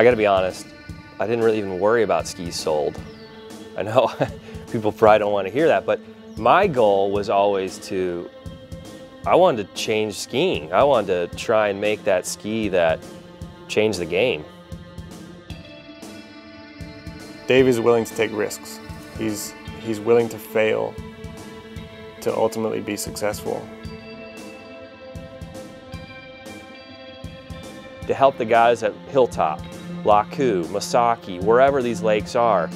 I gotta be honest, I didn't really even worry about skis sold. I know people probably don't want to hear that, but my goal was always to, I wanted to change skiing. I wanted to try and make that ski that changed the game. Dave is willing to take risks. He's, he's willing to fail to ultimately be successful. To help the guys at Hilltop, Laku, Masaki, wherever these lakes are,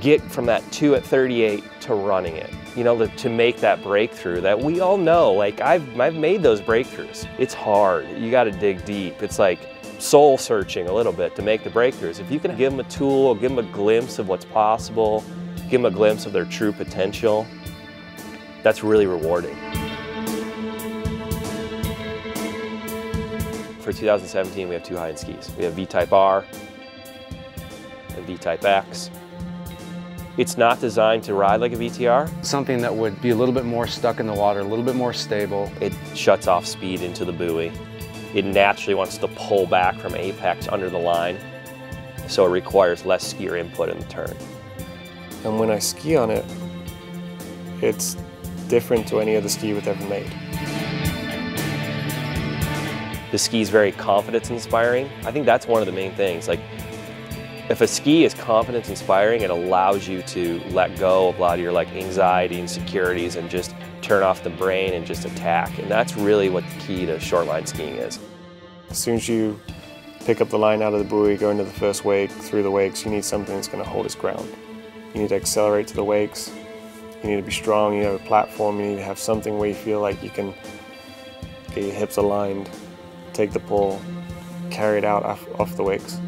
get from that two at 38 to running it. You know, to, to make that breakthrough that we all know, like I've, I've made those breakthroughs. It's hard, you gotta dig deep. It's like soul searching a little bit to make the breakthroughs. If you can give them a tool, give them a glimpse of what's possible, give them a glimpse of their true potential, that's really rewarding. For 2017, we have two high-end skis. We have V-Type R and V-Type X. It's not designed to ride like a VTR. Something that would be a little bit more stuck in the water, a little bit more stable. It shuts off speed into the buoy. It naturally wants to pull back from apex under the line, so it requires less skier input in the turn. And when I ski on it, it's different to any other ski we've ever made. The ski is very confidence inspiring. I think that's one of the main things. Like if a ski is confidence inspiring, it allows you to let go of a lot of your like anxiety, and insecurities, and just turn off the brain and just attack. And that's really what the key to shortline skiing is. As soon as you pick up the line out of the buoy, go into the first wake, through the wakes, you need something that's going to hold its ground. You need to accelerate to the wakes. You need to be strong. You need to have a platform. You need to have something where you feel like you can get your hips aligned, take the pull, carry it out off, off the wakes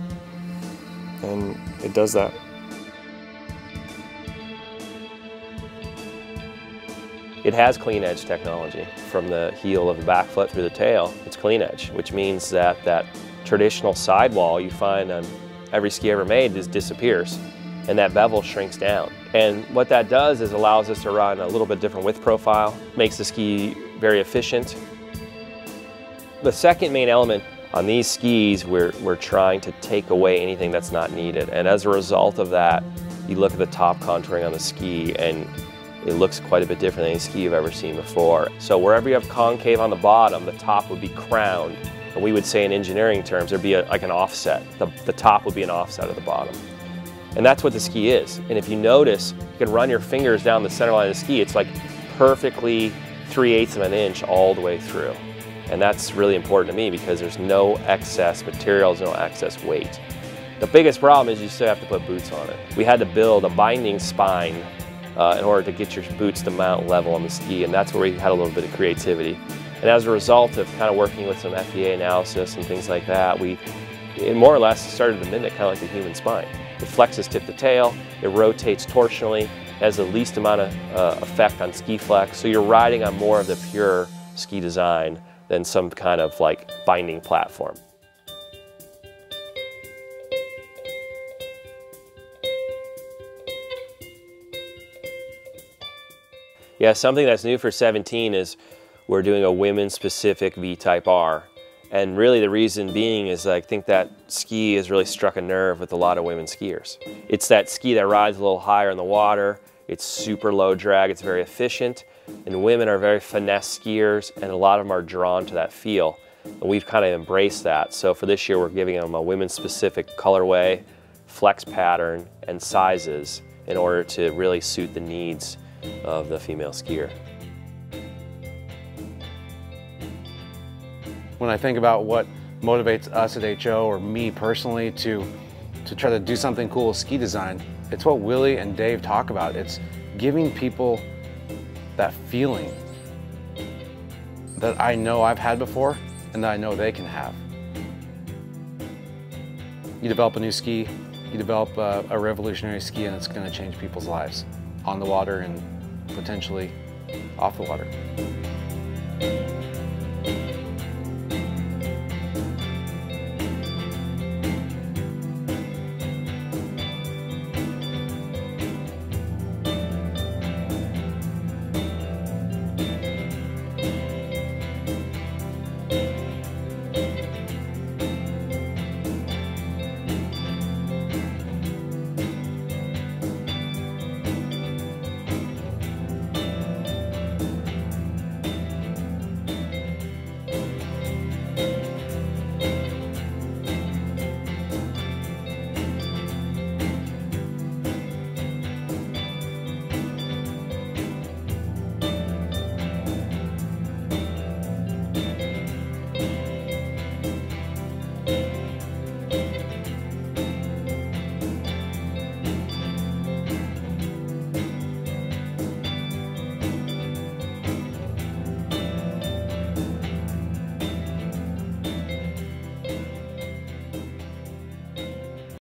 and it does that. It has clean edge technology. From the heel of the back foot through the tail, it's clean edge, which means that that traditional sidewall you find on every ski ever made just disappears and that bevel shrinks down. And what that does is allows us to run a little bit different width profile, makes the ski very efficient. The second main element on these skis, we're, we're trying to take away anything that's not needed. And as a result of that, you look at the top contouring on the ski and it looks quite a bit different than any ski you've ever seen before. So wherever you have concave on the bottom, the top would be crowned. And we would say in engineering terms, there'd be a, like an offset. The, the top would be an offset of the bottom. And that's what the ski is. And if you notice, you can run your fingers down the center line of the ski. It's like perfectly 3 eighths of an inch all the way through. And that's really important to me because there's no excess materials, no excess weight. The biggest problem is you still have to put boots on it. We had to build a binding spine uh, in order to get your boots to mount level on the ski, and that's where we had a little bit of creativity. And as a result of kind of working with some FEA analysis and things like that, we it more or less started to mimic kind of like the human spine. It flexes tip to tail, it rotates torsionally, has the least amount of uh, effect on ski flex, so you're riding on more of the pure ski design than some kind of like binding platform. Yeah, something that's new for 17 is we're doing a women's specific V-Type R. And really the reason being is I think that ski has really struck a nerve with a lot of women skiers. It's that ski that rides a little higher in the water, it's super low drag, it's very efficient, and women are very finesse skiers, and a lot of them are drawn to that feel. And we've kind of embraced that. So for this year, we're giving them a women's specific colorway, flex pattern, and sizes in order to really suit the needs of the female skier. When I think about what motivates us at HO or me personally to, to try to do something cool with ski design, it's what Willie and Dave talk about. It's giving people that feeling that I know I've had before and that I know they can have. You develop a new ski, you develop a, a revolutionary ski and it's going to change people's lives on the water and potentially off the water.